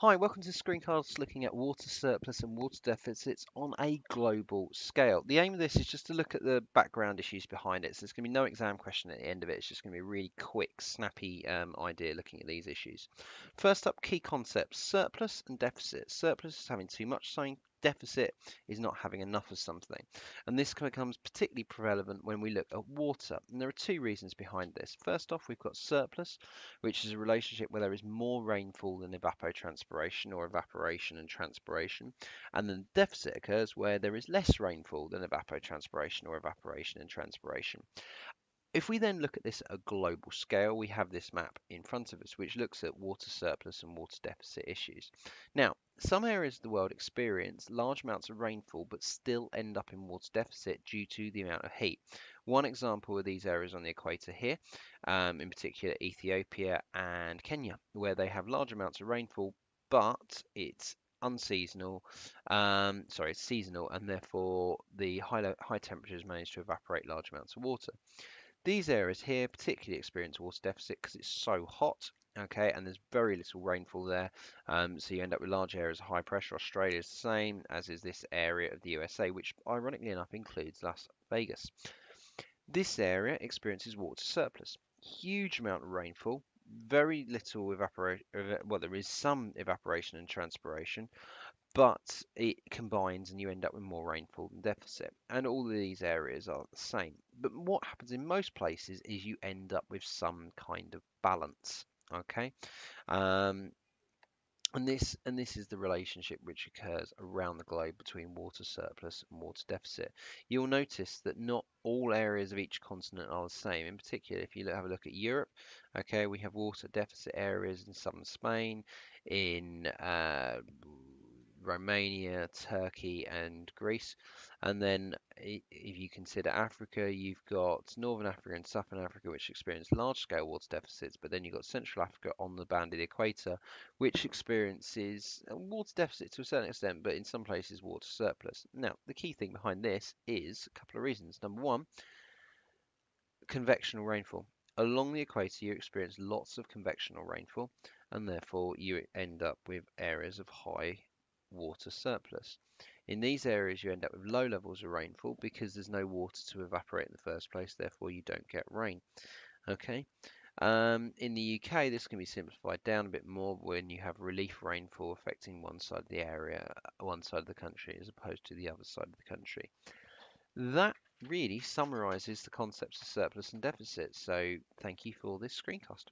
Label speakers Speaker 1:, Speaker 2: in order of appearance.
Speaker 1: Hi, welcome to Screencast looking at water surplus and water deficits on a global scale. The aim of this is just to look at the background issues behind it. So there's going to be no exam question at the end of it. It's just going to be a really quick, snappy um, idea looking at these issues. First up, key concepts, surplus and deficit. Surplus is having too much, something deficit is not having enough of something. And this becomes particularly prevalent when we look at water. And there are two reasons behind this. First off, we've got surplus, which is a relationship where there is more rainfall than evapotranspiration or evaporation and transpiration. And then deficit occurs where there is less rainfall than evapotranspiration or evaporation and transpiration. If we then look at this at a global scale, we have this map in front of us, which looks at water surplus and water deficit issues. Now, some areas of the world experience large amounts of rainfall, but still end up in water deficit due to the amount of heat. One example of these areas on the equator here, um, in particular Ethiopia and Kenya, where they have large amounts of rainfall, but it's unseasonal, um, sorry, it's seasonal, and therefore the high, high temperatures manage to evaporate large amounts of water. These areas here particularly experience water deficit because it's so hot, okay, and there's very little rainfall there, um, so you end up with large areas of high pressure. Australia is the same, as is this area of the USA, which ironically enough includes Las Vegas. This area experiences water surplus. Huge amount of rainfall, very little evaporation, well, there is some evaporation and transpiration, but it combines and you end up with more rainfall than deficit. And all of these areas are the same. But what happens in most places is you end up with some kind of balance. Okay, um, and this and this is the relationship which occurs around the globe between water surplus and water deficit. You'll notice that not all areas of each continent are the same. In particular, if you have a look at Europe, okay, we have water deficit areas in southern Spain, in uh, Romania, Turkey, and Greece. And then, if you consider Africa, you've got Northern Africa and Southern Africa, which experience large scale water deficits, but then you've got Central Africa on the band of the equator, which experiences uh, water deficit to a certain extent, but in some places, water surplus. Now, the key thing behind this is a couple of reasons. Number one, convectional rainfall. Along the equator, you experience lots of convectional rainfall, and therefore you end up with areas of high water surplus. In these areas, you end up with low levels of rainfall because there's no water to evaporate in the first place, therefore you don't get rain. Okay. Um, in the UK, this can be simplified down a bit more when you have relief rainfall affecting one side of the area, one side of the country, as opposed to the other side of the country. That really summarizes the concepts of surplus and deficit. So thank you for this screencast.